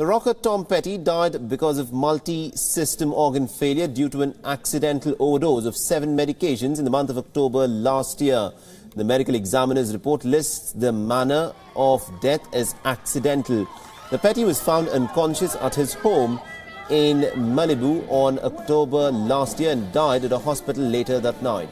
The rocker Tom Petty died because of multi-system organ failure due to an accidental overdose of seven medications in the month of October last year. The medical examiner's report lists the manner of death as accidental. The Petty was found unconscious at his home in Malibu on October last year and died at a hospital later that night.